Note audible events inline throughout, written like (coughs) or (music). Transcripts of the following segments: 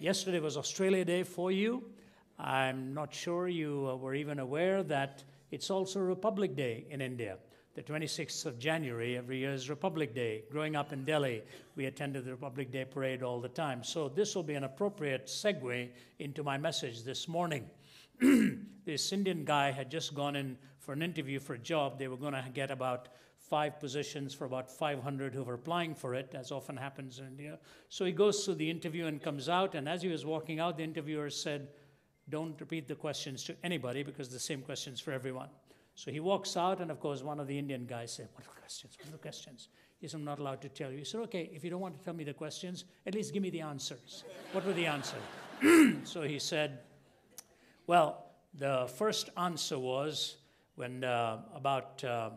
Yesterday was Australia Day for you. I'm not sure you uh, were even aware that it's also Republic Day in India. The 26th of January every year is Republic Day. Growing up in Delhi, we attended the Republic Day parade all the time. So this will be an appropriate segue into my message this morning. (clears throat) this Indian guy had just gone in for an interview for a job. They were going to get about five positions for about 500 who were applying for it, as often happens in India. So he goes through the interview and comes out, and as he was walking out, the interviewer said, Don't repeat the questions to anybody because the same questions for everyone. So he walks out, and of course, one of the Indian guys said, What are the questions? What are the questions? He said, I'm not allowed to tell you. He said, Okay, if you don't want to tell me the questions, at least give me the answers. what were the answers? (clears throat) so he said, Well, the first answer was when uh, about uh,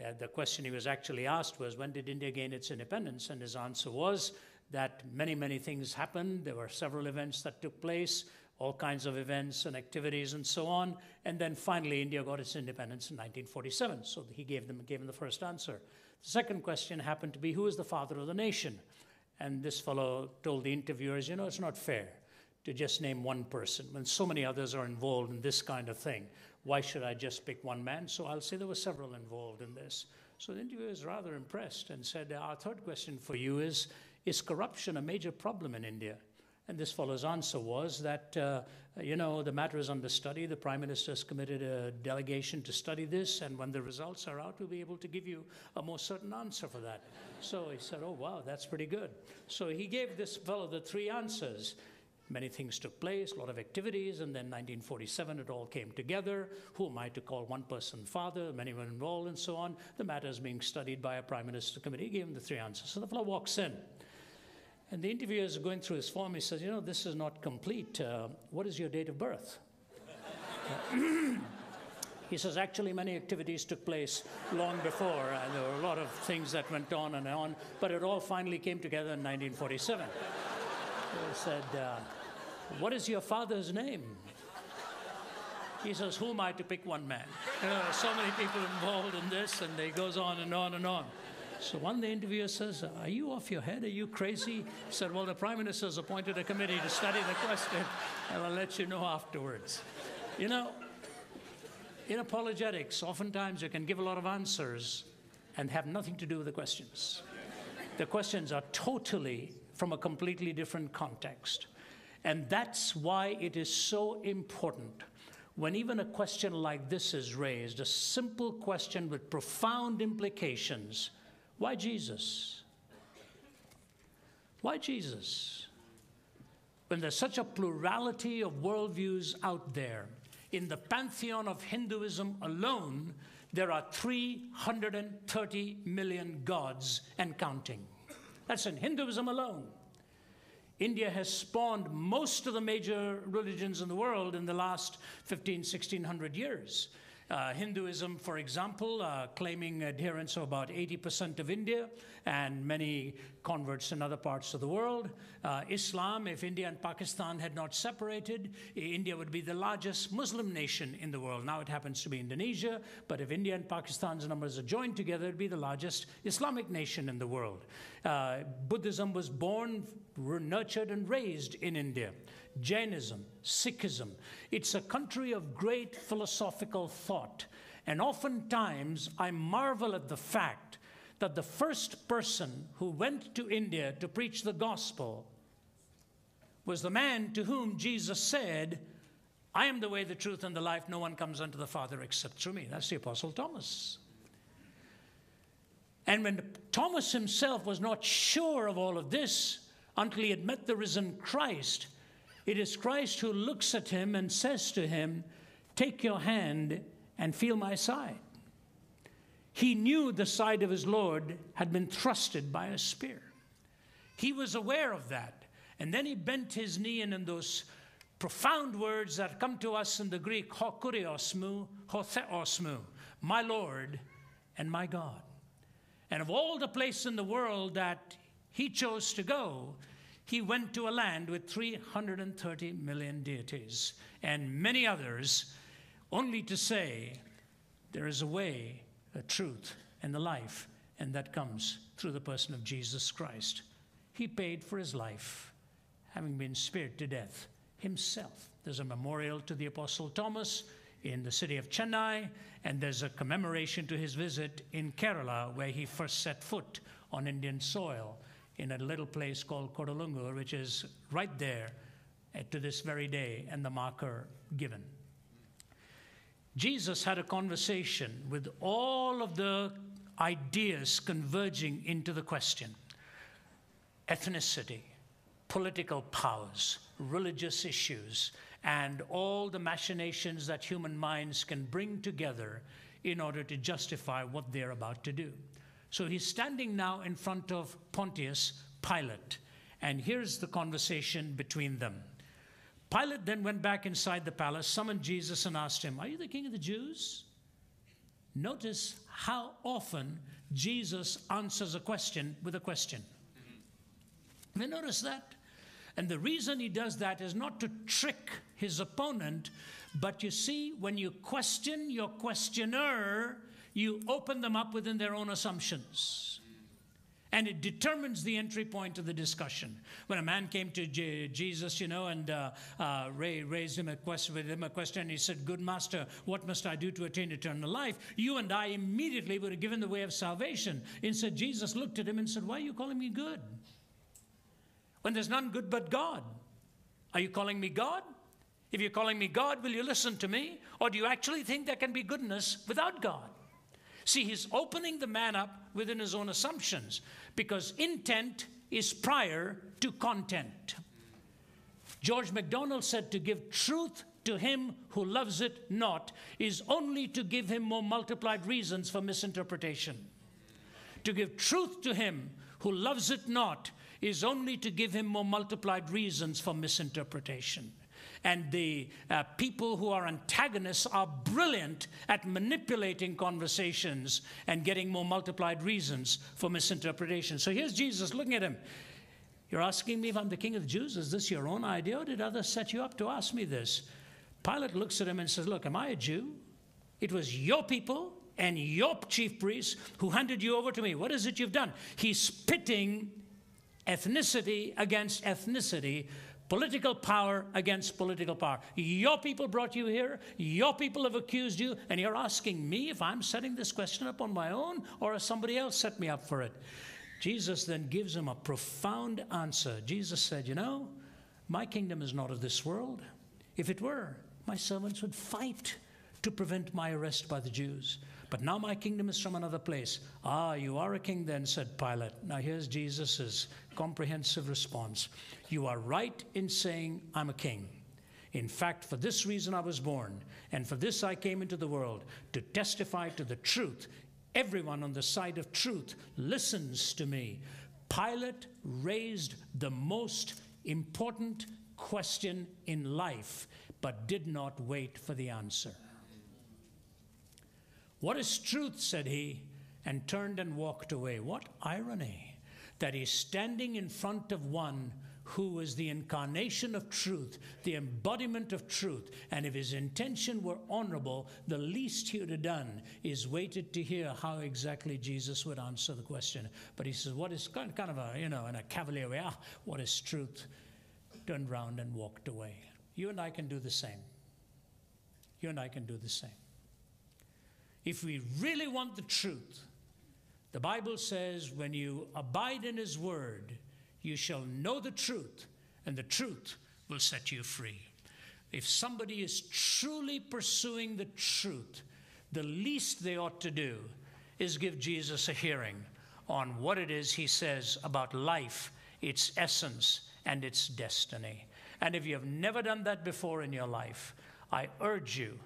uh, the question he was actually asked was, when did India gain its independence? And his answer was that many, many things happened. There were several events that took place, all kinds of events and activities and so on. And then finally, India got its independence in 1947. So he gave them, gave them the first answer. The second question happened to be, who is the father of the nation? And this fellow told the interviewers, you know, it's not fair to just name one person when so many others are involved in this kind of thing. Why should I just pick one man? So I'll say there were several involved in this. So the interviewer was rather impressed and said, Our third question for you is Is corruption a major problem in India? And this fellow's answer was that, uh, you know, the matter is under study. The Prime Minister has committed a delegation to study this, and when the results are out, we'll be able to give you a more certain answer for that. So he said, Oh, wow, that's pretty good. So he gave this fellow the three answers. Many things took place, a lot of activities, and then 1947 it all came together. Who am I to call one person father? Many were involved, and so on. The matter is being studied by a prime minister committee. He gave him the three answers. So the fellow walks in. And the interviewer is going through his form. He says, You know, this is not complete. Uh, what is your date of birth? (coughs) he says, Actually, many activities took place long before. and there were a lot of things that went on and on, but it all finally came together in 1947. He said, uh, What is your father's name? He says, Who am I to pick one man? You know, so many people involved in this, and it goes on and on and on. So one of the interviewer says, Are you off your head? Are you crazy? He said, Well, the Prime Minister has appointed a committee to study the question, and I'll let you know afterwards. You know, in apologetics, oftentimes you can give a lot of answers and have nothing to do with the questions. The questions are totally from a completely different context. And that's why it is so important when even a question like this is raised, a simple question with profound implications why Jesus? Why Jesus? When there's such a plurality of worldviews out there, in the pantheon of Hinduism alone, there are 330 million gods and counting. That's in Hinduism alone. India has spawned most of the major religions in the world in the last 15, 1600 years. Uh, Hinduism, for example, uh, claiming adherence of about 80% of India and many converts in other parts of the world. Uh, Islam, if India and Pakistan had not separated, India would be the largest Muslim nation in the world. Now it happens to be Indonesia, but if India and Pakistan's numbers are joined together, it'd be the largest Islamic nation in the world. Uh, Buddhism was born, nurtured, and raised in India. Jainism, Sikhism. It's a country of great philosophical thought. And oftentimes I marvel at the fact that the first person who went to India to preach the gospel was the man to whom Jesus said, I am the way, the truth, and the life. No one comes unto the Father except through me. That's the Apostle Thomas. And when Thomas himself was not sure of all of this until he had met the risen Christ, it is Christ who looks at him and says to him, Take your hand and feel my side. He knew the side of his Lord had been thrusted by a spear. He was aware of that. And then he bent his knee, and in those profound words that come to us in the Greek, hokuriosmu, hotheosmu, my Lord and my God. And of all the places in the world that he chose to go, he went to a land with 330 million deities and many others, only to say, there is a way, a truth, and the life, and that comes through the person of Jesus Christ. He paid for his life having been speared to death himself. There's a memorial to the Apostle Thomas in the city of Chennai, and there's a commemoration to his visit in Kerala, where he first set foot on Indian soil in a little place called Kodungallur, which is right there uh, to this very day, and the marker given. Jesus had a conversation with all of the ideas converging into the question ethnicity, political powers, religious issues, and all the machinations that human minds can bring together in order to justify what they're about to do. So he's standing now in front of Pontius Pilate, and here's the conversation between them. Pilate then went back inside the palace, summoned Jesus, and asked him, Are you the king of the Jews? Notice how often Jesus answers a question with a question. Have you noticed that? And the reason he does that is not to trick his opponent, but you see, when you question your questioner, you open them up within their own assumptions. And it determines the entry point of the discussion. When a man came to J- Jesus, you know, and uh, uh, raised him a question, with him a question, and he said, "Good master, what must I do to attain eternal life?" You and I immediately would have given the way of salvation. Instead, Jesus looked at him and said, "Why are you calling me good?" when there's none good but God. Are you calling me God? If you're calling me God, will you listen to me? Or do you actually think there can be goodness without God? See, he's opening the man up within his own assumptions because intent is prior to content. George MacDonald said to give truth to him who loves it not is only to give him more multiplied reasons for misinterpretation. To give truth to him who loves it not is only to give him more multiplied reasons for misinterpretation. And the uh, people who are antagonists are brilliant at manipulating conversations and getting more multiplied reasons for misinterpretation. So here's Jesus looking at him. You're asking me if I'm the king of the Jews? Is this your own idea, or did others set you up to ask me this? Pilate looks at him and says, Look, am I a Jew? It was your people and your chief priests who handed you over to me. What is it you've done? He's pitting ethnicity against ethnicity, political power against political power. Your people brought you here, your people have accused you, and you're asking me if I'm setting this question up on my own or has somebody else set me up for it? Jesus then gives him a profound answer. Jesus said, You know, my kingdom is not of this world. If it were, my servants would fight to prevent my arrest by the Jews. But now my kingdom is from another place. Ah, you are a king then, said Pilate. Now here's Jesus' comprehensive response. You are right in saying, I'm a king. In fact, for this reason I was born, and for this I came into the world, to testify to the truth. Everyone on the side of truth listens to me. Pilate raised the most important question in life, but did not wait for the answer. What is truth? said he, and turned and walked away. What irony that he's standing in front of one who is the incarnation of truth, the embodiment of truth. And if his intention were honorable, the least he would have done is waited to hear how exactly Jesus would answer the question. But he says, What is kind of a, you know, in a cavalier way, ah, what is truth? Turned round and walked away. You and I can do the same. You and I can do the same. If we really want the truth, the Bible says, when you abide in His Word, you shall know the truth, and the truth will set you free. If somebody is truly pursuing the truth, the least they ought to do is give Jesus a hearing on what it is he says about life, its essence, and its destiny. And if you have never done that before in your life, I urge you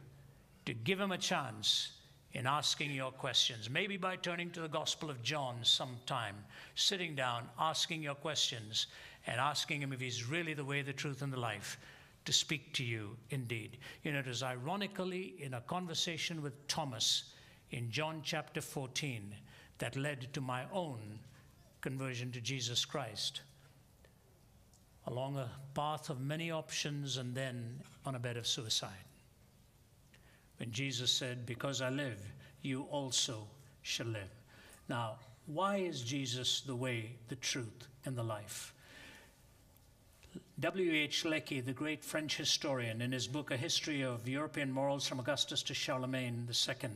to give him a chance in asking your questions. Maybe by turning to the Gospel of John sometime, sitting down, asking your questions, and asking Him if He's really the way, the truth, and the life to speak to you indeed. You know, it is ironically in a conversation with Thomas in John chapter 14 that led to my own conversion to Jesus Christ. Along a path of many options and then on a bed of suicide when Jesus said, Because I live, you also shall live. Now, why is Jesus the way, the truth, and the life? W.H. Lecky, the great French historian, in his book A History of European Morals from Augustus to Charlemagne II,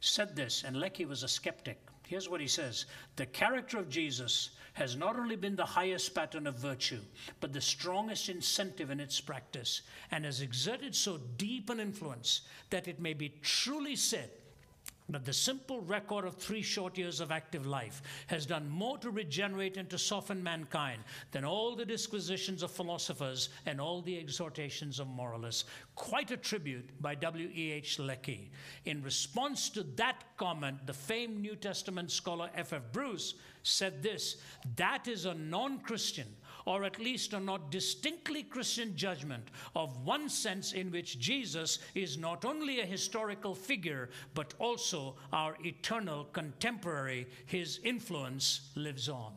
said this, and Lecky was a skeptic. Here's what he says. The character of Jesus has not only been the highest pattern of virtue, but the strongest incentive in its practice, and has exerted so deep an influence that it may be truly said but the simple record of three short years of active life has done more to regenerate and to soften mankind than all the disquisitions of philosophers and all the exhortations of moralists. Quite a tribute by W.E.H. Lecky. In response to that comment, the famed New Testament scholar F.F. Bruce said this that is a non Christian or at least a not distinctly Christian judgment of one sense in which Jesus is not only a historical figure, but also our eternal contemporary. His influence lives on.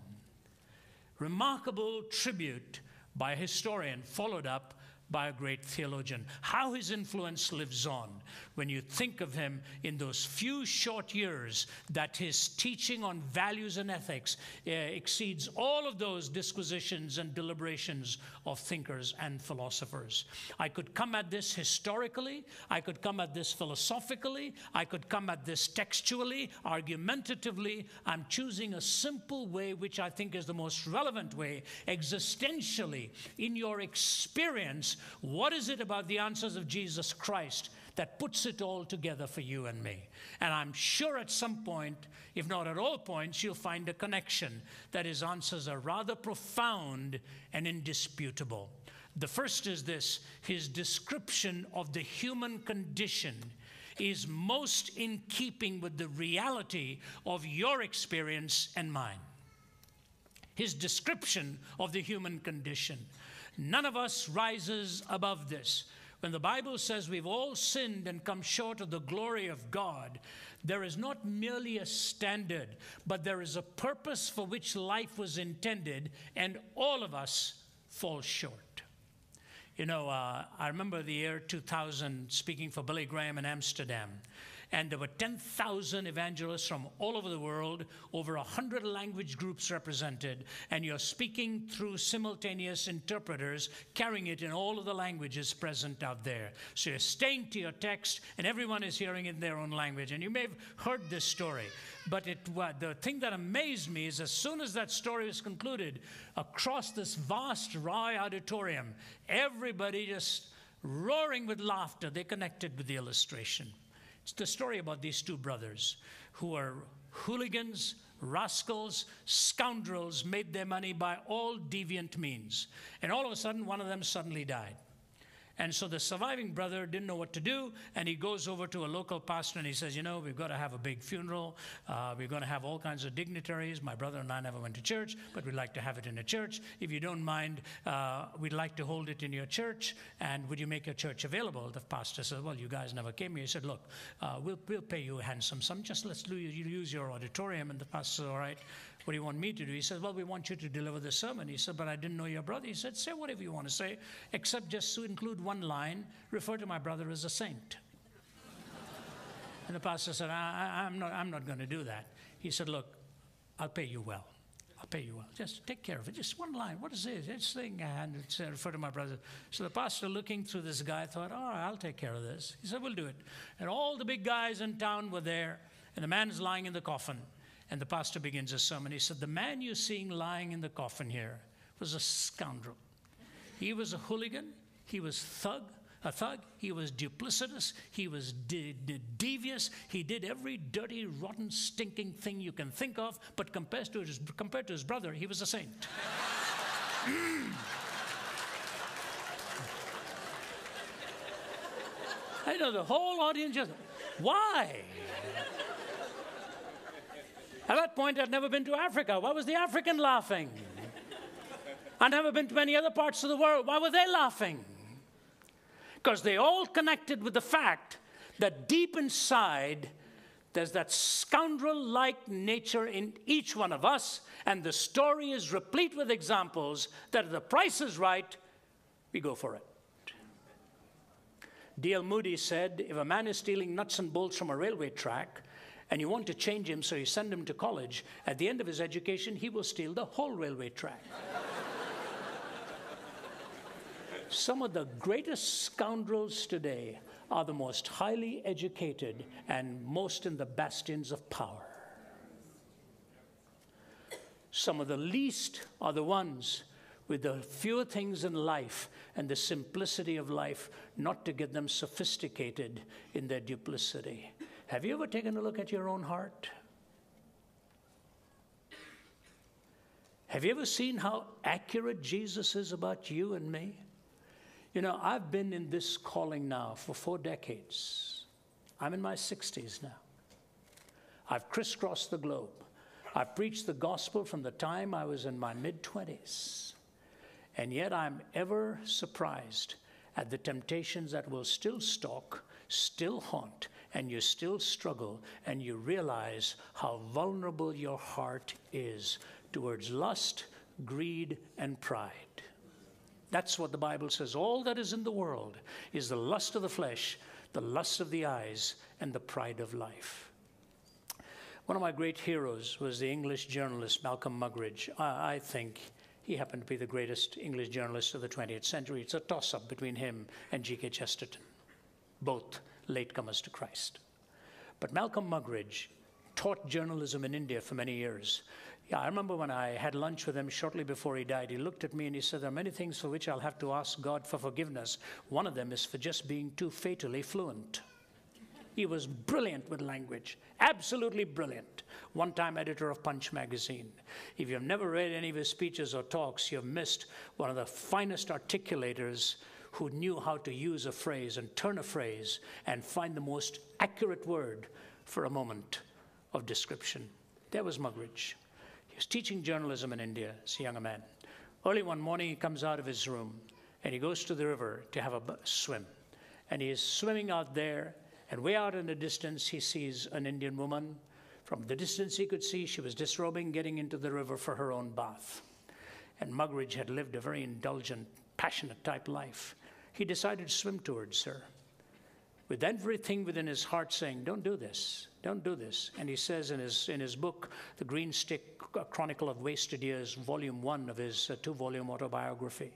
Remarkable tribute by a historian, followed up by a great theologian. How his influence lives on when you think of him in those few short years that his teaching on values and ethics uh, exceeds all of those disquisitions and deliberations of thinkers and philosophers. I could come at this historically, I could come at this philosophically, I could come at this textually, argumentatively. I'm choosing a simple way, which I think is the most relevant way, existentially, in your experience. What is it about the answers of Jesus Christ? that puts it all together for you and me. And I'm sure at some point, if not at all points, you'll find a connection that his answers are rather profound and indisputable. The first is this his description of the human condition is most in keeping with the reality of your experience and mine. His description of the human condition. None of us rises above this. When the Bible says we've all sinned and come short of the glory of God, there is not merely a standard, but there is a purpose for which life was intended, and all of us fall short. You know, uh, I remember the year 2000 speaking for Billy Graham in Amsterdam and there were 10,000 evangelists from all over the world, over 100 language groups represented, and you're speaking through simultaneous interpreters, carrying it in all of the languages present out there. So you're staying to your text, and everyone is hearing it in their own language. And you may have heard this story, but it, the thing that amazed me is as soon as that story was concluded, across this vast RAI auditorium, everybody just roaring with laughter, they connected with the illustration. It's the story about these two brothers who are hooligans, rascals, scoundrels, made their money by all deviant means. And all of a sudden, one of them suddenly died. And so the surviving brother didn't know what to do, and he goes over to a local pastor and he says, You know, we've got to have a big funeral. Uh, we're going to have all kinds of dignitaries. My brother and I never went to church, but we'd like to have it in a church. If you don't mind, uh, we'd like to hold it in your church, and would you make your church available? The pastor said, Well, you guys never came here. He said, Look, uh, we'll, we'll pay you a handsome sum. Just let's use your auditorium. And the pastor said, All right. What do you want me to do? He said, Well, we want you to deliver the sermon. He said, But I didn't know your brother. He said, Say whatever you want to say, except just to include one line refer to my brother as a saint. (laughs) and the pastor said, I, am not, I'm not going to do that. He said, Look, I'll pay you well. I'll pay you well. Just take care of it. Just one line. What is this? Just thing and it's uh, refer to my brother. So the pastor, looking through this guy, thought, "All right, I'll take care of this." He said, "We'll do it." And all the big guys in town were there, and the man is lying in the coffin. And the pastor begins his sermon. He said, The man you're seeing lying in the coffin here was a scoundrel. He was a hooligan, he was thug, a thug, he was duplicitous, he was de- de- devious, he did every dirty, rotten, stinking thing you can think of, but compared to his, compared to his brother, he was a saint. (laughs) I know the whole audience just, why? At that point, I'd never been to Africa. Why was the African laughing? (laughs) I'd never been to many other parts of the world. Why were they laughing? Because they all connected with the fact that deep inside, there's that scoundrel like nature in each one of us, and the story is replete with examples that if the price is right, we go for it. D.L. Moody said if a man is stealing nuts and bolts from a railway track, and you want to change him so you send him to college, at the end of his education, he will steal the whole railway track. (laughs) Some of the greatest scoundrels today are the most highly educated and most in the bastions of power. Some of the least are the ones with the fewer things in life and the simplicity of life, not to get them sophisticated in their duplicity. Have you ever taken a look at your own heart? Have you ever seen how accurate Jesus is about you and me? You know, I've been in this calling now for four decades. I'm in my 60s now. I've crisscrossed the globe. I've preached the gospel from the time I was in my mid 20s. And yet I'm ever surprised at the temptations that will still stalk, still haunt, and you still struggle, and you realize how vulnerable your heart is towards lust, greed, and pride. That's what the Bible says. All that is in the world is the lust of the flesh, the lust of the eyes, and the pride of life. One of my great heroes was the English journalist Malcolm Muggeridge. I, I think he happened to be the greatest English journalist of the 20th century. It's a toss up between him and G.K. Chesterton, both latecomers to Christ. But Malcolm Muggeridge taught journalism in India for many years. Yeah, I remember when I had lunch with him shortly before he died, he looked at me and he said, There are many things for which I'll have to ask God for forgiveness. One of them is for just being too fatally fluent. He was brilliant with language, absolutely brilliant. One time editor of Punch magazine. If you've never read any of his speeches or talks, you've missed one of the finest articulators who knew how to use a phrase and turn a phrase and find the most accurate word for a moment of description. There was Muggeridge. He was teaching journalism in India as a young man. Early one morning, he comes out of his room and he goes to the river to have a swim. And he is swimming out there, and way out in the distance, he sees an Indian woman. From the distance, he could see she was disrobing, getting into the river for her own bath. And Muggeridge had lived a very indulgent, passionate type life. He decided to swim towards her with everything within his heart saying, Don't do this, don't do this. And he says in his, in his book, The Green Stick Chronicle of Wasted Years, volume one of his uh, two volume autobiography,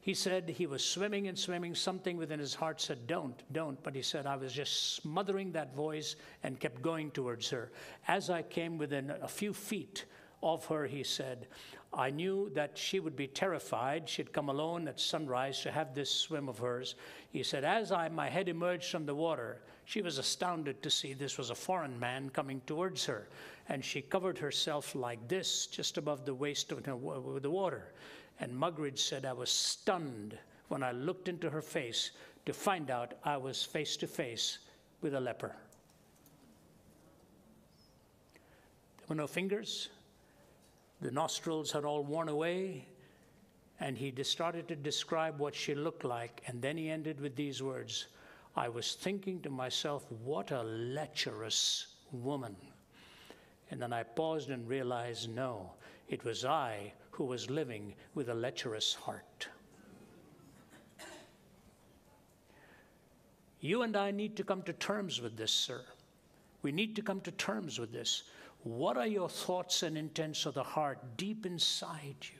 he said he was swimming and swimming. Something within his heart said, Don't, don't. But he said, I was just smothering that voice and kept going towards her. As I came within a few feet of her, he said, I knew that she would be terrified. She'd come alone at sunrise to have this swim of hers. He said, As I, my head emerged from the water, she was astounded to see this was a foreign man coming towards her. And she covered herself like this, just above the waist of the water. And Muggeridge said, I was stunned when I looked into her face to find out I was face to face with a leper. There were no fingers, the nostrils had all worn away, and he started to describe what she looked like. And then he ended with these words I was thinking to myself, what a lecherous woman. And then I paused and realized no, it was I who was living with a lecherous heart. You and I need to come to terms with this, sir. We need to come to terms with this. What are your thoughts and intents of the heart deep inside you?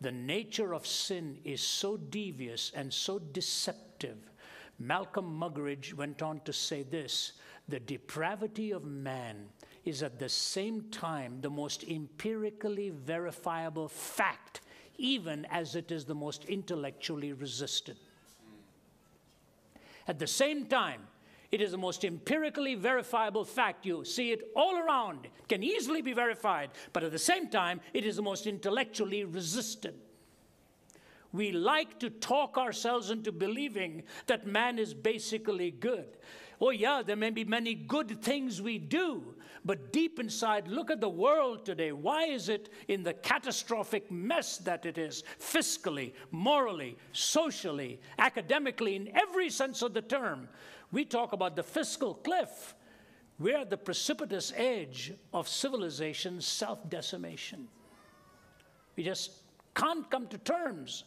The nature of sin is so devious and so deceptive. Malcolm Muggeridge went on to say this the depravity of man is at the same time the most empirically verifiable fact, even as it is the most intellectually resisted. At the same time, it is the most empirically verifiable fact. You see it all around, it can easily be verified, but at the same time, it is the most intellectually resisted. We like to talk ourselves into believing that man is basically good. Oh, yeah, there may be many good things we do, but deep inside, look at the world today. Why is it in the catastrophic mess that it is, fiscally, morally, socially, academically, in every sense of the term? We talk about the fiscal cliff. We're at the precipitous edge of civilization's self decimation. We just can't come to terms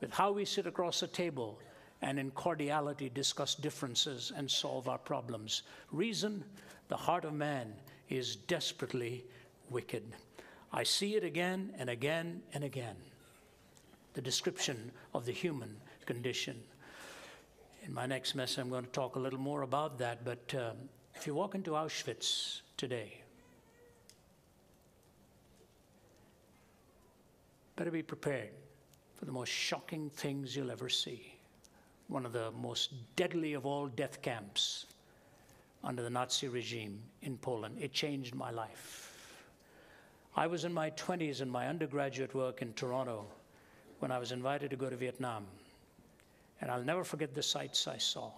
with how we sit across a table and in cordiality discuss differences and solve our problems. Reason the heart of man is desperately wicked. I see it again and again and again. the description of the human condition. In my next message, I'm going to talk a little more about that. But um, if you walk into Auschwitz today, better be prepared for the most shocking things you'll ever see. One of the most deadly of all death camps under the Nazi regime in Poland. It changed my life. I was in my 20s in my undergraduate work in Toronto when I was invited to go to Vietnam. And I'll never forget the sights I saw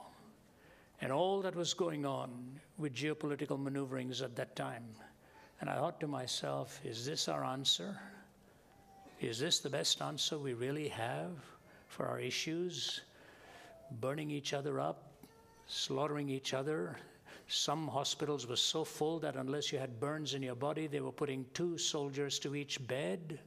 and all that was going on with geopolitical maneuverings at that time. And I thought to myself, is this our answer? Is this the best answer we really have for our issues? Burning each other up, slaughtering each other. Some hospitals were so full that unless you had burns in your body, they were putting two soldiers to each bed.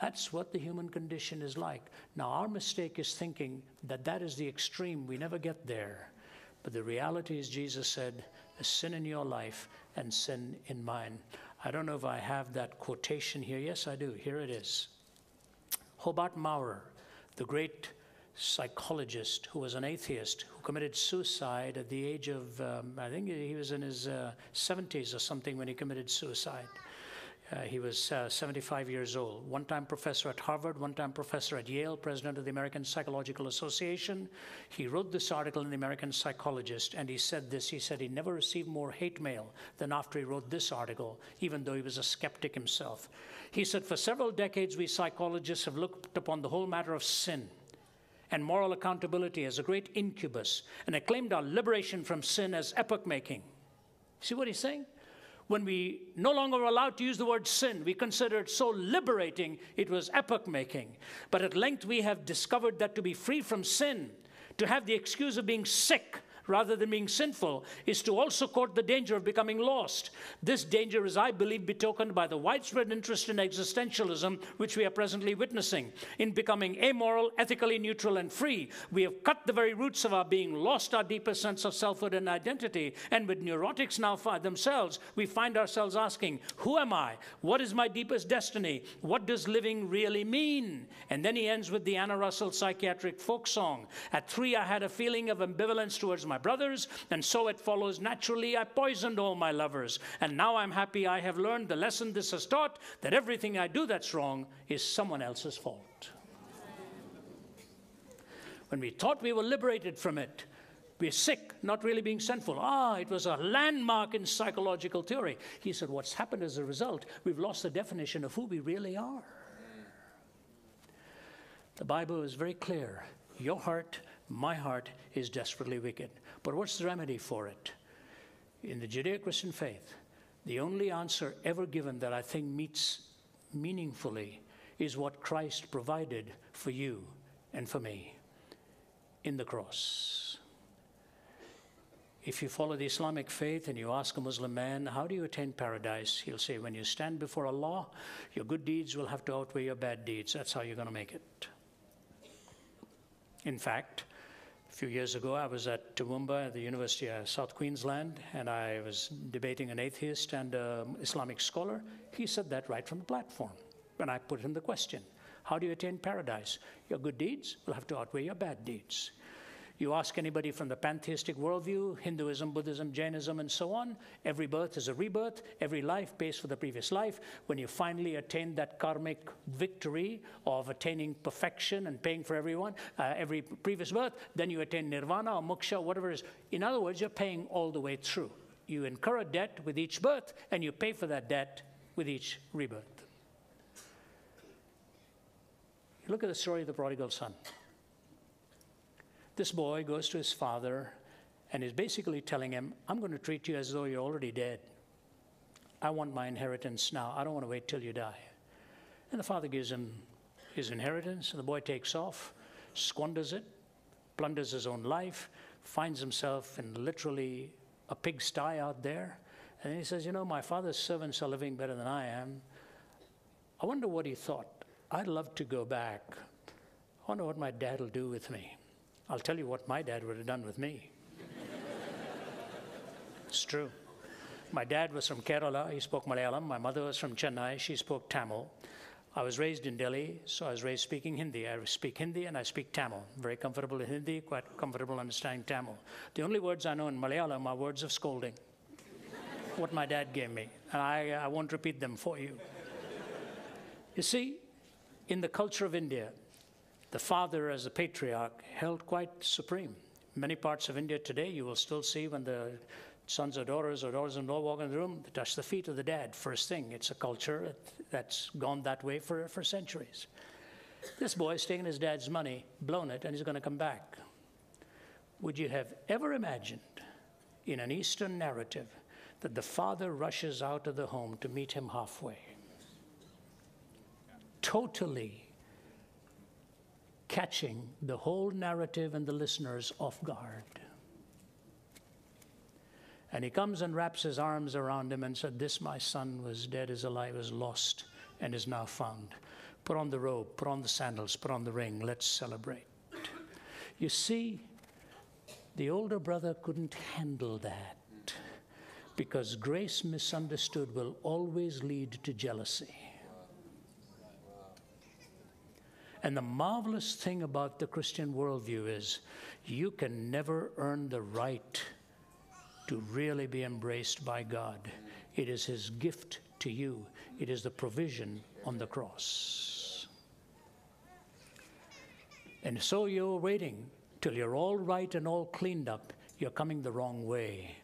That's what the human condition is like. Now, our mistake is thinking that that is the extreme. We never get there. But the reality is, Jesus said, a sin in your life and sin in mine. I don't know if I have that quotation here. Yes, I do. Here it is. Hobart Mowrer, the great psychologist who was an atheist who committed suicide at the age of, um, I think he was in his uh, 70s or something when he committed suicide. Uh, he was uh, 75 years old, one time professor at Harvard, one time professor at Yale, president of the American Psychological Association. He wrote this article in the American Psychologist, and he said this he said he never received more hate mail than after he wrote this article, even though he was a skeptic himself. He said, For several decades, we psychologists have looked upon the whole matter of sin and moral accountability as a great incubus and acclaimed our liberation from sin as epoch making. See what he's saying? When we no longer were allowed to use the word sin, we considered it so liberating it was epoch making. But at length we have discovered that to be free from sin, to have the excuse of being sick, rather than being sinful, is to also court the danger of becoming lost. This danger is, I believe, betokened by the widespread interest in existentialism, which we are presently witnessing. In becoming amoral, ethically neutral, and free, we have cut the very roots of our being, lost our deepest sense of selfhood and identity. And with neurotics now themselves, we find ourselves asking, Who am I? What is my deepest destiny? What does living really mean? And then he ends with the Anna Russell psychiatric folk song. At three, I had a feeling of ambivalence towards my my brothers, and so it follows naturally I poisoned all my lovers. And now I'm happy I have learned the lesson this has taught that everything I do that's wrong is someone else's fault. When we thought we were liberated from it, we're sick, not really being sinful. Ah, it was a landmark in psychological theory. He said, What's happened as a result? We've lost the definition of who we really are. The Bible is very clear. Your heart, my heart, is desperately wicked. But what's the remedy for it? In the Judeo Christian faith, the only answer ever given that I think meets meaningfully is what Christ provided for you and for me in the cross. If you follow the Islamic faith and you ask a Muslim man, How do you attain paradise? He'll say, When you stand before Allah, your good deeds will have to outweigh your bad deeds. That's how you're going to make it. In fact, a few years ago, I was at Toowoomba at the University of South Queensland, and I was debating an atheist and an Islamic scholar. He said that right from the platform when I put him the question How do you attain paradise? Your good deeds will have to outweigh your bad deeds. You ask anybody from the pantheistic worldview, Hinduism, Buddhism, Jainism, and so on, every birth is a rebirth, every life pays for the previous life. When you finally attain that karmic victory of attaining perfection and paying for everyone, uh, every previous birth, then you attain nirvana or moksha, whatever it is. In other words, you're paying all the way through. You incur a debt with each birth, and you pay for that debt with each rebirth. Look at the story of the prodigal son. This boy goes to his father and is basically telling him, I'm going to treat you as though you're already dead. I want my inheritance now. I don't want to wait till you die. And the father gives him his inheritance, and the boy takes off, squanders it, plunders his own life, finds himself in literally a pigsty out there. And he says, You know, my father's servants are living better than I am. I wonder what he thought. I'd love to go back. I wonder what my dad will do with me. I'll tell you what my dad would have done with me. it's true. My dad was from Kerala, he spoke Malayalam. My mother was from Chennai, she spoke Tamil. I was raised in Delhi, so I was raised speaking Hindi. I speak Hindi and I speak Tamil. Very comfortable in Hindi, quite comfortable understanding Tamil. The only words I know in Malayalam are words of scolding, what my dad gave me. And I, I won't repeat them for you. You see, in the culture of India, the father as a patriarch held quite supreme. Many parts of India today, you will still see when the sons or daughters or daughters-in-law walk in the room, they touch the feet of the dad first thing. It's a culture that's gone that way for, for centuries. This boy's taken his dad's money, blown it, and he's going to come back. Would you have ever imagined in an Eastern narrative that the father rushes out of the home to meet him halfway? Totally catching the whole narrative and the listeners off guard. And he comes and wraps his arms around him and said, This my son was dead, is alive, is lost, and is now found. Put on the robe, put on the sandals, put on the ring, let's celebrate. You see, the older brother couldn't handle that because grace misunderstood will always lead to jealousy. And the marvelous thing about the Christian worldview is you can never earn the right to really be embraced by God. It is His gift to you, it is the provision on the cross. And so you're waiting till you're all right and all cleaned up. You're coming the wrong way.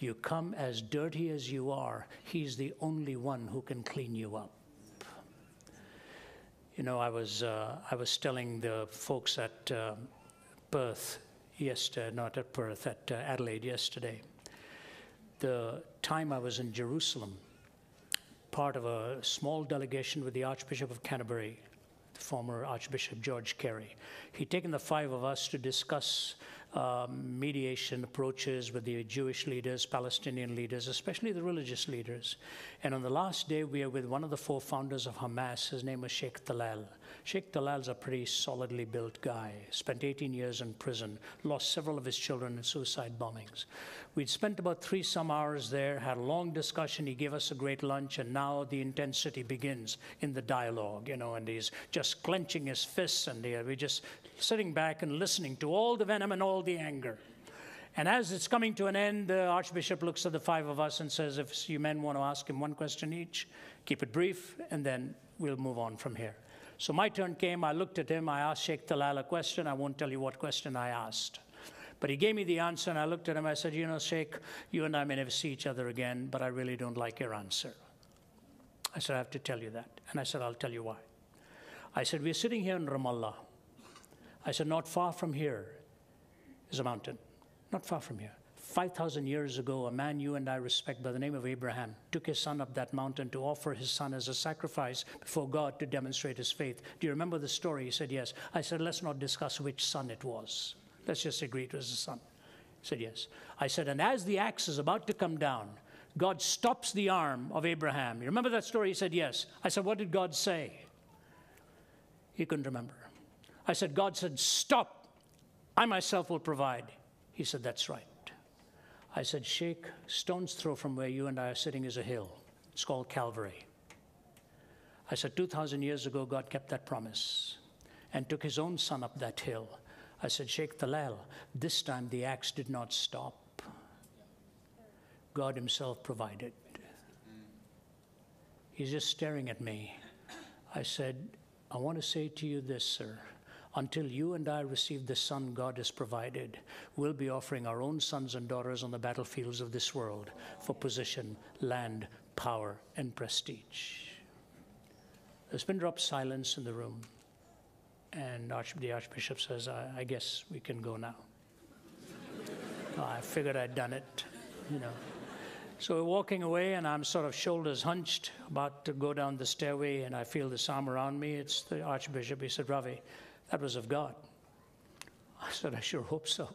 You come as dirty as you are. He's the only one who can clean you up. You know, I was, uh, I was telling the folks at uh, Perth yesterday, not at Perth, at uh, Adelaide yesterday the time I was in Jerusalem, part of a small delegation with the Archbishop of Canterbury, the former Archbishop George Carey. He'd taken the five of us to discuss um, mediation approaches with the Jewish leaders, Palestinian leaders, especially the religious leaders. And on the last day, we are with one of the four founders of Hamas. His name was Sheikh Talal. Sheikh Talal's a pretty solidly built guy. Spent 18 years in prison, lost several of his children in suicide bombings. We'd spent about three some hours there, had a long discussion. He gave us a great lunch, and now the intensity begins in the dialogue, you know, and he's just clenching his fists, and we're just sitting back and listening to all the venom and all the anger. And as it's coming to an end, the Archbishop looks at the five of us and says, If you men want to ask him one question each, keep it brief, and then we'll move on from here. So my turn came. I looked at him. I asked Sheikh Talal a question. I won't tell you what question I asked. But he gave me the answer, and I looked at him. I said, You know, Sheikh, you and I may never see each other again, but I really don't like your answer. I said, I have to tell you that. And I said, I'll tell you why. I said, We're sitting here in Ramallah. I said, Not far from here is a mountain. Not far from here. 5,000 years ago, a man you and I respect by the name of Abraham took his son up that mountain to offer his son as a sacrifice before God to demonstrate his faith. Do you remember the story? He said, Yes. I said, Let's not discuss which son it was. Let's just agree it was the son. He said, Yes. I said, And as the axe is about to come down, God stops the arm of Abraham. You remember that story? He said, Yes. I said, What did God say? He couldn't remember. I said, God said, Stop. I myself will provide. He said, That's right. I said, Sheikh, stone's throw from where you and I are sitting is a hill. It's called Calvary. I said, 2,000 years ago, God kept that promise and took his own son up that hill. I said, Sheikh Talal, this time the axe did not stop. God himself provided. He's just staring at me. I said, I want to say to you this, sir until you and I receive the Son God has provided, we'll be offering our own sons and daughters on the battlefields of this world for position, land, power, and prestige. There's been dropped silence in the room, and Arch- the Archbishop says, I, I guess we can go now. (laughs) I figured I'd done it, you know. So we're walking away, and I'm sort of shoulders hunched, about to go down the stairway, and I feel this arm around me. It's the Archbishop. He said, Ravi, that was of God. I said, I sure hope so.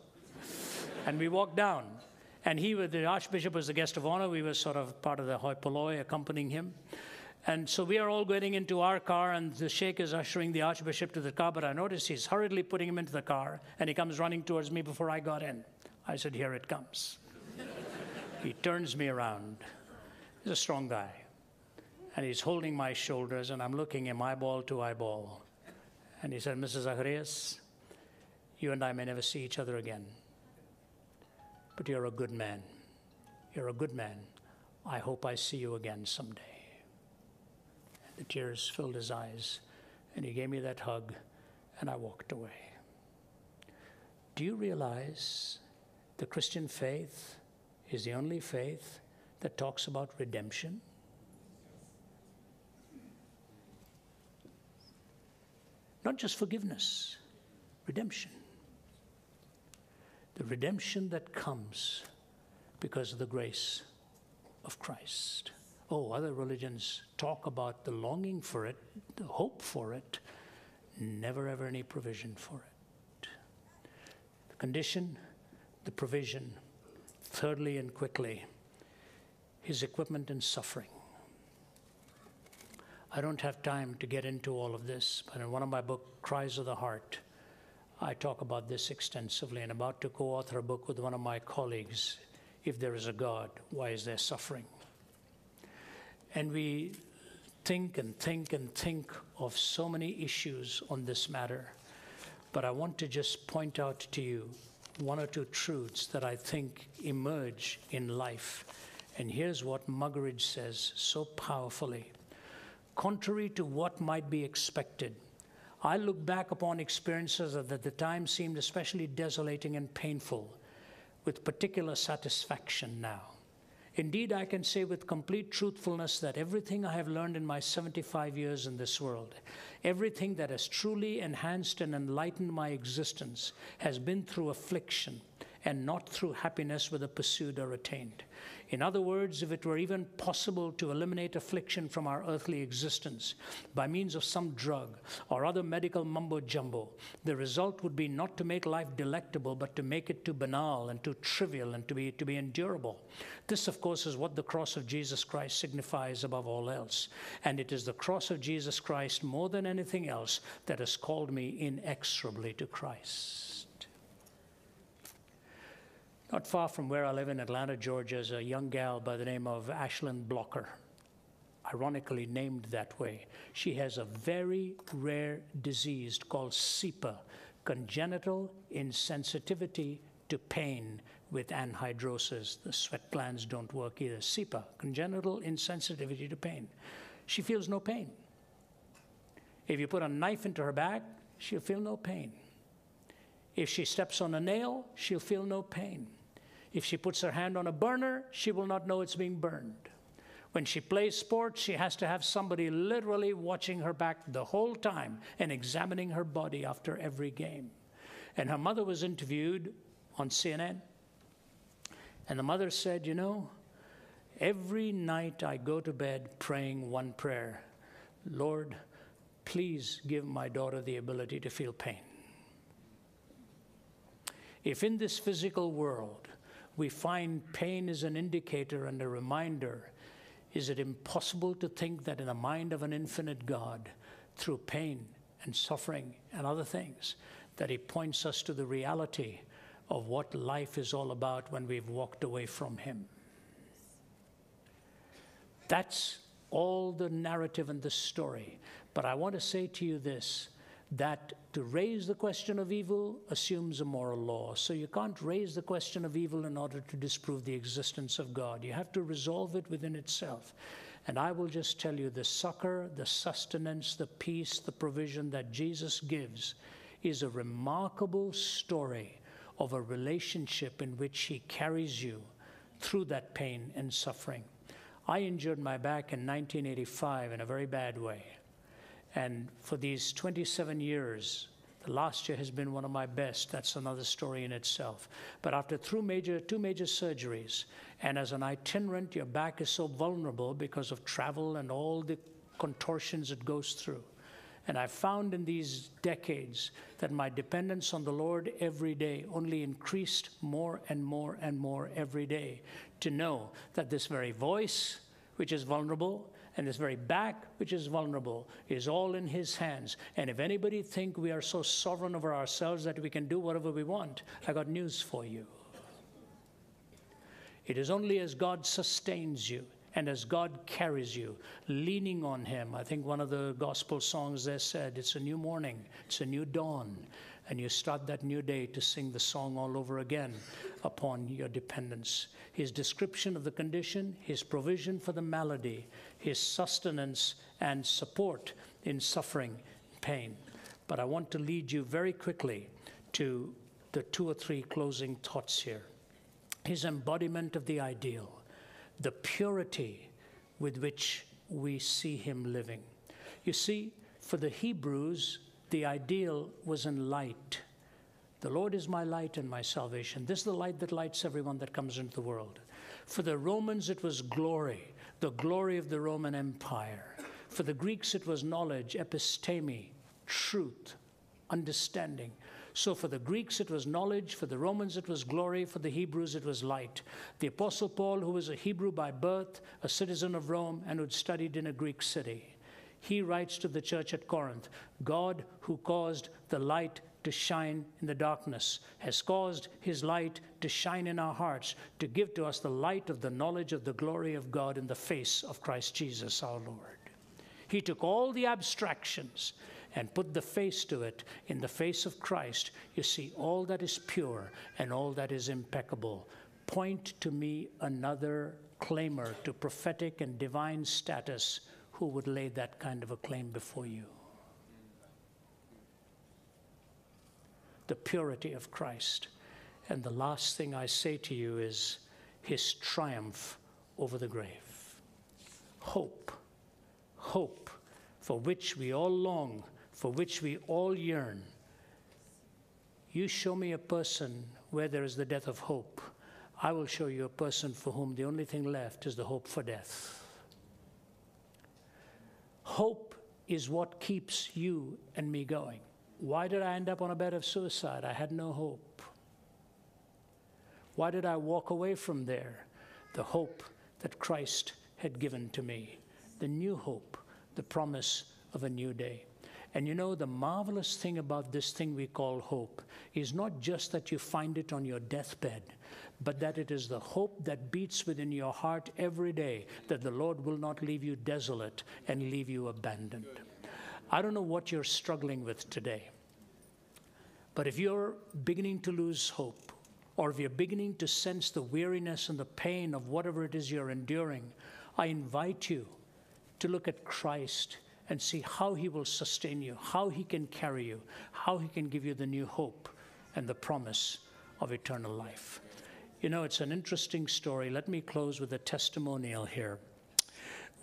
and we walked down. And he, the Archbishop, was the guest of honor. We were sort of part of the hoi polloi accompanying him. And so we are all getting into our car, and the sheikh is ushering the archbishop to the car. But I notice he's hurriedly putting him into the car, and he comes running towards me before I got in. I said, Here it comes. (laughs) he turns me around. He's a strong guy. and he's holding my shoulders, and I'm looking him eyeball to eyeball. And he said, Mrs. Zacharias, you and I may never see each other again, but you're a good man. You're a good man. I hope I see you again someday. And the tears filled his eyes, and he gave me that hug, and I walked away. Do you realize the Christian faith is the only faith that talks about redemption? Not just forgiveness, redemption. The redemption that comes because of the grace of Christ. Oh, other religions talk about the longing for it, the hope for it, never ever any provision for it. The condition, the provision. Thirdly and quickly, his equipment and suffering. I don't have time to get into all of this, but in one of my books, Cries of the Heart, I talk about this extensively and about to co author a book with one of my colleagues. If there is a God, why is there suffering? And we think and think and think of so many issues on this matter. But I want to just point out to you one or two truths that I think emerge in life. And here's what Muggeridge says so powerfully. Contrary to what might be expected, I look back upon experiences that at the time seemed especially desolating and painful with particular satisfaction now. Indeed, I can say with complete truthfulness that everything I have learned in my 75 years in this world, everything that has truly enhanced and enlightened my existence, has been through affliction and not through happiness whether pursued or attained. In other words, if it were even possible to eliminate affliction from our earthly existence by means of some drug or other medical mumbo jumbo, the result would be not to make life delectable, but to make it too banal and too trivial and to be, to be endurable. This, of course, is what the cross of Jesus Christ signifies above all else. And it is the cross of Jesus Christ more than anything else that has called me inexorably to Christ. Not far from where I live in Atlanta, Georgia, is a young gal by the name of Ashlyn Blocker, ironically named that way. She has a very rare disease called CIPA, congenital insensitivity to pain with anhidrosis. The sweat glands don't work either. CIPA, congenital insensitivity to pain. She feels no pain. If you put a knife into her back, she'll feel no pain. If she steps on a nail, she'll feel no pain. If she puts her hand on a burner, she will not know it's being burned. When she plays sports, she has to have somebody literally watching her back the whole time and examining her body after every game. And her mother was interviewed on CNN. And the mother said, You know, every night I go to bed praying one prayer Lord, please give my daughter the ability to feel pain. If in this physical world we find pain as an indicator and a reminder. Is it impossible to think that in the mind of an infinite God, through pain and suffering and other things, that He points us to the reality of what life is all about when we've walked away from Him? That's all the narrative and the story. But I want to say to you this that to raise the question of evil assumes a moral law. So you can't raise the question of evil in order to disprove the existence of God. You have to resolve it within itself. And I will just tell you the succor, the sustenance, the peace, the provision that Jesus gives is a remarkable story of a relationship in which He carries you through that pain and suffering. I injured my back in 1985 in a very bad way. And for these 27 years, the last year has been one of my best. That's another story in itself. But after two major, two major surgeries, and as an itinerant, your back is so vulnerable because of travel and all the contortions it goes through. And I found in these decades that my dependence on the Lord every day only increased more and more and more every day to know that this very voice, which is vulnerable, and this very back, which is vulnerable, is all in His hands. And if anybody think we are so sovereign over ourselves that we can do whatever we want, I got news for you. It is only as God sustains you And as God carries you, leaning on Him, I think one of the gospel songs there said, It's a new morning, it's a new dawn. And you start that new day to sing the song all over again upon your dependence. His description of the condition, His provision for the malady, His sustenance and support in suffering, pain. But I want to lead you very quickly to the two or three closing thoughts here. His embodiment of the ideal the purity with which we see him living. You see, for the Hebrews, the ideal was in light. The Lord is my light and my salvation. This is the light that lights everyone that comes into the world. For the Romans, it was glory, the glory of the Roman Empire. For the Greeks, it was knowledge, episteme, truth, understanding. So for the Greeks, it was knowledge. For the Romans, it was glory. For the Hebrews, it was light. The Apostle Paul, who was a Hebrew by birth, a citizen of Rome, and who'd studied in a Greek city, he writes to the church at Corinth God, who caused the light to shine in the darkness, has caused his light to shine in our hearts, to give to us the light of the knowledge of the glory of God in the face of Christ Jesus our Lord. He took all the abstractions and put the face to it in the face of Christ, you see all that is pure and all that is impeccable. Point to me another claimer to prophetic and divine status who would lay that kind of a claim before you. The purity of Christ. And the last thing I say to you is his triumph over the grave. Hope, hope for which we all long for which we all yearn. You show me a person where there is the death of hope. I will show you a person for whom the only thing left is the hope for death. Hope is what keeps you and me going. Why did I end up on a bed of suicide? I had no hope. Why did I walk away from there? The hope that Christ had given to me, the new hope, the promise of a new day. And you know, the marvelous thing about this thing we call hope is not just that you find it on your deathbed, but that it is the hope that beats within your heart every day that the Lord will not leave you desolate and leave you abandoned. I don't know what you're struggling with today, but if you're beginning to lose hope, or if you're beginning to sense the weariness and the pain of whatever it is you're enduring, I invite you to look at Christ and see how He will sustain you, how He can carry you, how He can give you the new hope and the promise of eternal life. You know, it's an interesting story. Let me close with a testimonial here.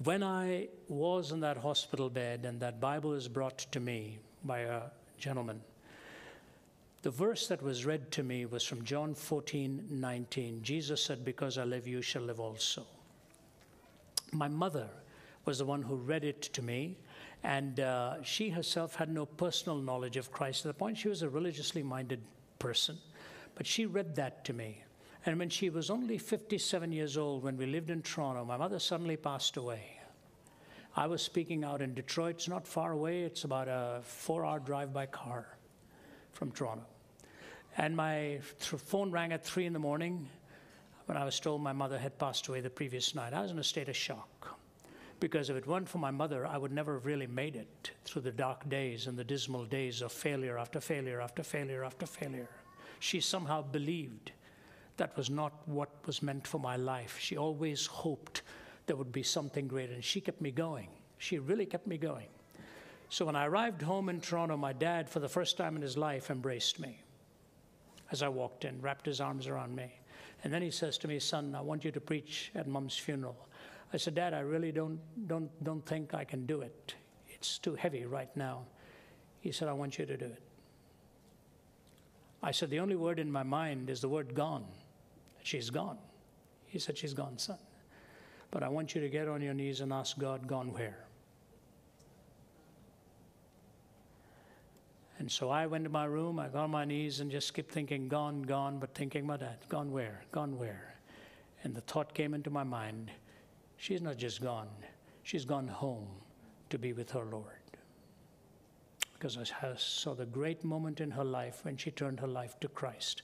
When I was in that hospital bed and that Bible is brought to me by a gentleman, the verse that was read to me was from John 14 19. Jesus said, Because I live, you shall live also. My mother was the one who read it to me, and uh, she herself had no personal knowledge of Christ to the point she was a religiously minded person. But she read that to me. And when she was only 57 years old, when we lived in Toronto, my mother suddenly passed away. I was speaking out in Detroit. It's not far away, it's about a four hour drive by car from Toronto. And my phone rang at three in the morning when I was told my mother had passed away the previous night. I was in a state of shock because if it weren't for my mother, I would never have really made it through the dark days and the dismal days of failure after failure after failure after failure. She somehow believed that was not what was meant for my life. She always hoped there would be something greater, and she kept me going. She really kept me going. So when I arrived home in Toronto, my dad, for the first time in his life, embraced me as I walked in, wrapped his arms around me. And then he says to me, Son, I want you to preach at mom's funeral. I said, Dad, I really don't, don't, don't think I can do it. It's too heavy right now. He said, I want you to do it. I said, The only word in my mind is the word gone. She's gone. He said, She's gone, son. But I want you to get on your knees and ask God, Gone where? And so I went to my room, I got on my knees and just kept thinking, Gone, gone, but thinking about that. Gone where? Gone where? And the thought came into my mind She's not just gone, she's gone home to be with her Lord. Because I saw the great moment in her life when she turned her life to Christ.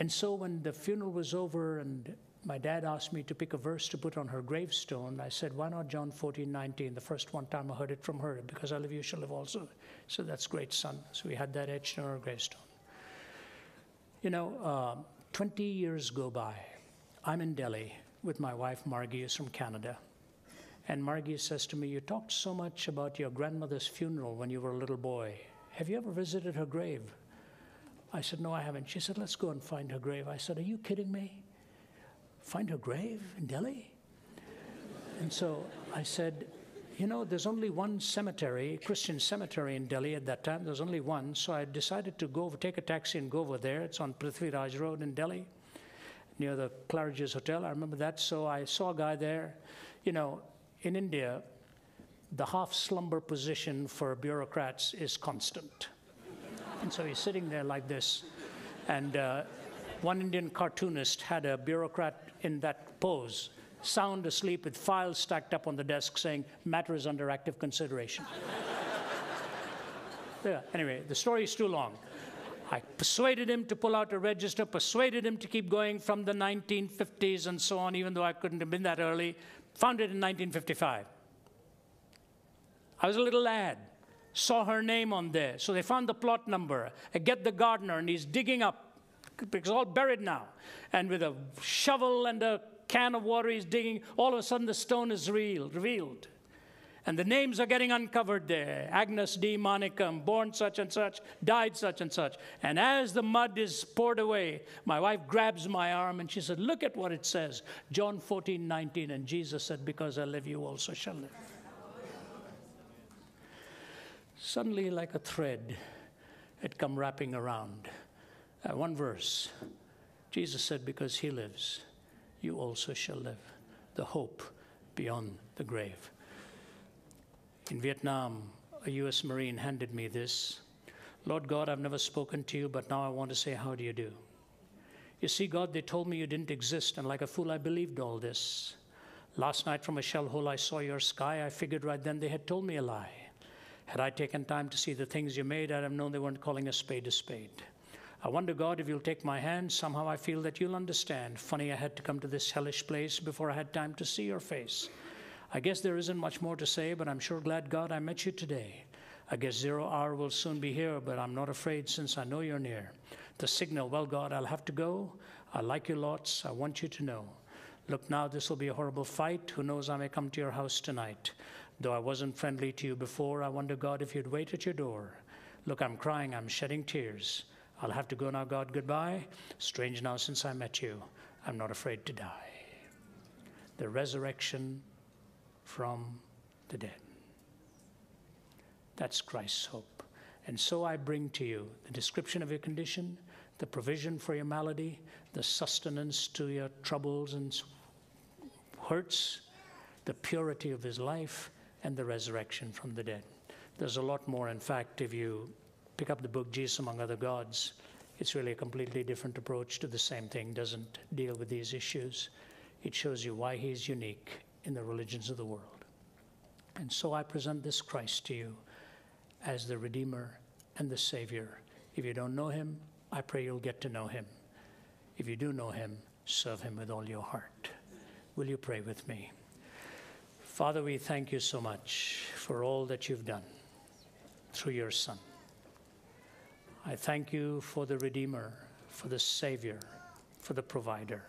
And so when the funeral was over and my dad asked me to pick a verse to put on her gravestone. I said, Why not John 14, 19? The first one time I heard it from her, because I live, you shall live also. So that's great, son. So we had that etched on her gravestone. You know, uh, 20 years go by. I'm in Delhi with my wife, Margie, who's from Canada. And Margie says to me, You talked so much about your grandmother's funeral when you were a little boy. Have you ever visited her grave? I said, No, I haven't. She said, Let's go and find her grave. I said, Are you kidding me? Find her grave in Delhi? And so I said, You know, there's only one cemetery, Christian cemetery in Delhi at that time. There's only one. So I decided to go over, take a taxi and go over there. It's on Prithviraj Road in Delhi, near the Claridge's Hotel. I remember that. So I saw a guy there. You know, in India, the half slumber position for bureaucrats is constant. And so he's sitting there like this. And uh, one Indian cartoonist had a bureaucrat in that pose, sound asleep with files stacked up on the desk saying, Matter is under active consideration. (laughs) yeah, anyway, the story is too long. I persuaded him to pull out a register, persuaded him to keep going from the 1950s and so on, even though I couldn't have been that early. Founded in 1955. I was a little lad, saw her name on there. So they found the plot number. I get the gardener, and he's digging up, it's all buried now. And with a shovel and a can of water, he's digging. All of a sudden, the stone is revealed. And the names are getting uncovered there. Agnes D. Manikam, born such and such, died such and such. And as the mud is poured away, my wife grabs my arm and she said, Look at what it says. John 14, 19. And Jesus said, Because I live, you also shall live. Suddenly, like a thread, it come wrapping around. Uh, one verse. Jesus said, Because he lives, you also shall live. The hope beyond the grave. In Vietnam, a US Marine handed me this. Lord God, I've never spoken to you, but now I want to say, How do you do? You see, God, they told me you didn't exist, and like a fool, I believed all this. Last night from a shell hole, I saw your sky. I figured right then they had told me a lie. Had I taken time to see the things you made, I'd have known they weren't calling a spade a spade. I wonder, God, if you'll take my hand, somehow I feel that you'll understand. Funny, I had to come to this hellish place before I had time to see your face. I guess there isn't much more to say, but I'm sure glad, God, I met you today. I guess zero hour will soon be here, but I'm not afraid since I know you're near. The signal, well, God, I'll have to go. I like you lots. I want you to know. Look, now this will be a horrible fight. Who knows, I may come to your house tonight. Though I wasn't friendly to you before, I wonder, God, if you'd wait at your door. Look, I'm crying, I'm shedding tears. I'll have to go now, God, goodbye. Strange now since I met you. I'm not afraid to die. The resurrection from the dead. That's Christ's hope. And so I bring to you the description of your condition, the provision for your malady, the sustenance to your troubles and hurts, the purity of his life, and the resurrection from the dead. There's a lot more. In fact, if you pick up the book Jesus Among Other Gods, it's really a completely different approach to the same thing, doesn't deal with these issues. It shows you why he's unique in the religions of the world. And so I present this Christ to you as the Redeemer and the Savior. If you don't know him, I pray you'll get to know him. If you do know him, serve him with all your heart. Will you pray with me? Father, we thank you so much for all that you've done through your Son. I thank you for the Redeemer, for the Savior, for the Provider.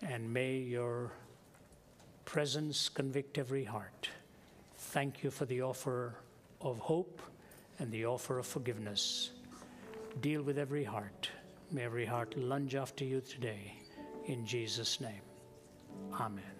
And may your presence convict every heart. Thank you for the offer of hope and the offer of forgiveness. Deal with every heart. May every heart lunge after you today. In Jesus' name. Amen.